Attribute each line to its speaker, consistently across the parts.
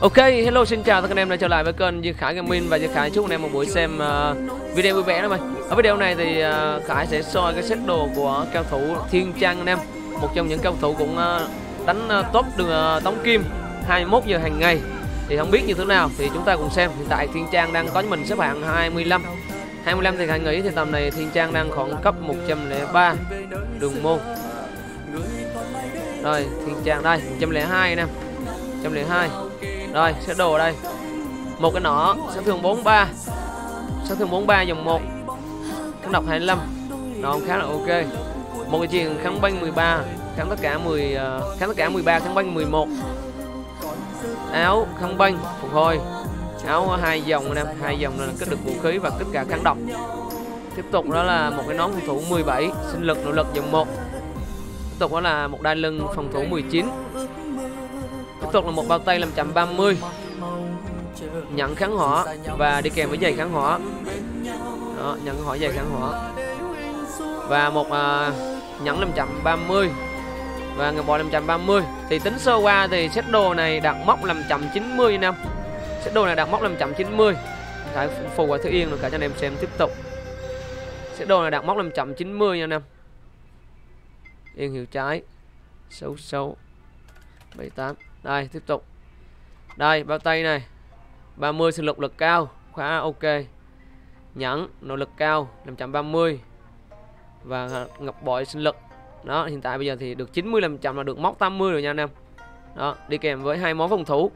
Speaker 1: Ok, hello xin chào tất cả anh em đã trở lại với kênh Dương Khải Gaming và Dương Khải chúc anh em một buổi xem uh, video vui vẻ đó mày. Ở video này thì uh, Khải sẽ soi cái set đồ của cao thủ Thiên Trang anh em, một trong những cao thủ cũng uh, đánh uh, top đường uh, Tống Kim 21 giờ hàng ngày. Thì không biết như thế nào thì chúng ta cùng xem. Hiện tại Thiên Trang đang có mình xếp hạng 25. 25 thì Khải nghĩ thì tầm này Thiên Trang đang khoảng cấp 103 đường môn. Rồi, Thiên Trang đây, 102 anh em. 102 rồi, sẽ đồ đây. Một cái nỏ sát thương 43 sát thương 43 dòng 1 kháng độc 25 nó khá là ok. Một cái chiền kháng banh 13 kháng tất cả 10 ờ, kháng tất cả 13 kháng banh 11 áo kháng banh, phục hồi. Áo hai dòng anh em hai dòng là kích được vũ khí và kích cả kháng độc. Tiếp tục đó là một cái nón phòng thủ 17 sinh lực nỗ lực dòng 1 tiếp tục đó là một đai lưng phòng thủ 19 Tiếp tục là một bao tay 530 Nhận kháng hỏa Và đi kèm với giày kháng hỏa. Đó, nhận hỏa giày kháng hỏa. Và một à, nhẫn 530 Và người bò 530 Thì tính sơ qua thì set đồ này đạt mốc 590 năm Set đồ này đạt mốc 590 Khải phù qua Thứ Yên rồi cả cho anh em xem tiếp tục. Set đồ này đạt mốc 590 nha anh em. Yên hiệu trái 66 78 đây, tiếp tục. Đây, bao tay này. 30 sinh lực lực cao, khá ok. Nhẫn, nỗ lực cao 530 và ngập bội sinh lực. Đó, hiện tại bây giờ thì được 95 là được móc 80 rồi nha anh em. Đó, đi kèm với hai món phòng thủ.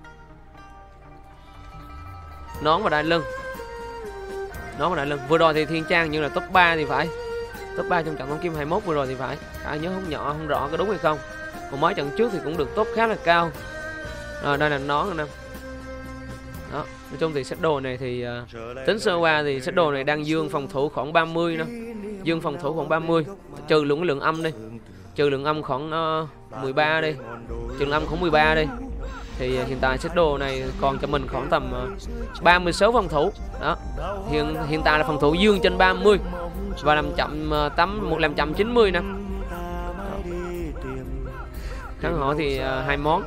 Speaker 1: Nón và đai lưng. Nón và đai lưng. Vừa rồi thì thiên trang như là top 3 thì phải. Top 3 trong trận bóng kim 21 vừa rồi thì phải. Ai nhớ không nhỏ, không rõ có đúng hay không. Còn mấy trận trước thì cũng được tốt khá là cao rồi đây là nón anh em đó nói chung thì set đồ này thì uh, tính sơ qua thì set đồ này đang dương phòng thủ khoảng 30 nữa dương phòng thủ khoảng 30 trừ lượng lượng âm đi. Trừ lượng âm khoảng ờ, uh, 13 đi. Trừ lượng âm khoảng 13 đi. Thì hiện tại set đồ này còn cho mình khoảng tầm uh, 36 phòng thủ. Đó hiện hiện tại là phòng thủ dương trên 30 và làm chậm uh, tắm một làm chậm 90 nè kháng họ thì uh, hai món.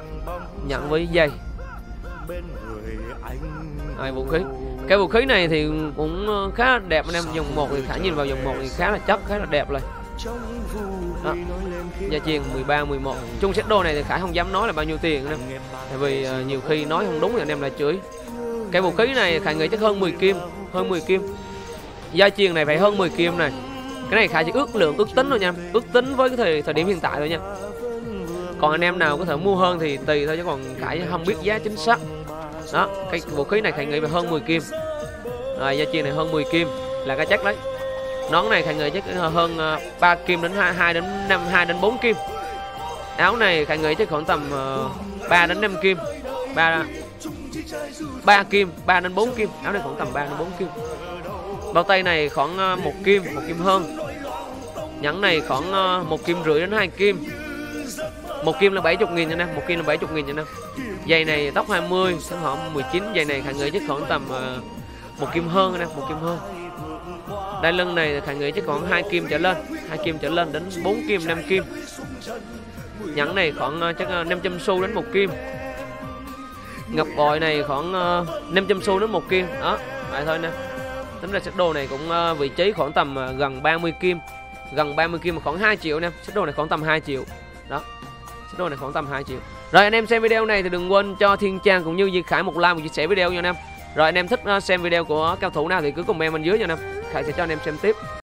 Speaker 1: Nhận với dây. Hai vũ khí. Cái vũ khí này thì cũng ờ, khá là đẹp. Anh em dòng một thì khả nhìn vào dòng một thì khá là chất khá là đẹp rồi đó. gia chiền 13 11 chung set đồ này thì khải không dám nói là bao nhiêu tiền anh em tại vì uh, nhiều khi nói không đúng thì anh em lại chửi. Cái vũ khí này khải nghĩ chắc hơn 10 kim hơn 10 kim. Gia chiền này phải hơn 10 kim này. Cái này khải chỉ ước lượng ước tính thôi nha. Ước tính với cái thời thời điểm hiện tại thôi nha còn anh em nào có thể mua hơn thì tùy thôi chứ còn khải không biết giá chính xác. Đó cái vũ khí này khải nghĩ là hơn 10 kim. Rồi gia chiên này hơn 10 kim là cái chắc đấy. Nón này khải nghĩ chắc hơn ờ, 3 kim đến 2, 2 đến 5 2 đến 4 kim. Áo này khải nghĩ chắc khoảng tầm ờ, 3 đến 5 kim. 3 3 kim 3 đến 4 kim. Áo này khoảng tầm 3 đến 4 kim. Bao tay này khoảng ờ, uh, 1 kim 1 kim hơn. Nhẫn này khoảng uh, 1 kim rưỡi đến 2 kim một kim là 70 nghìn nha em một kim là 70 nghìn nha em giày này tóc 20 sản phẩm 19 giày này khả nghĩ chắc khoảng tầm uh, một kim hơn nè một kim hơn. Đai lưng này khả nghĩ chắc khoảng hai kim trở lên hai kim trở lên đến 4 kim 5 kim. Nhẫn này khoảng uh, chắc ờ, uh, 500 xu đến một kim. Ngọc bội này khoảng uh, 500 xu đến một kim. Đó vậy thôi nè. Tính ra set đồ này cũng uh, vị trí khoảng tầm uh, gần 30 kim. Gần 30 kim khoảng 2 triệu nè set đồ này khoảng tầm 2 triệu. Đó. Set đồ này khoảng tầm 2 triệu. Rồi anh em xem video này thì đừng quên cho Thiên Trang cũng như Duy Khải một like và chia sẻ video nha anh em. Rồi anh em thích ờ, xem video của cao thủ nào thì cứ comment bên dưới nha anh em. Khải sẽ cho anh em xem tiếp.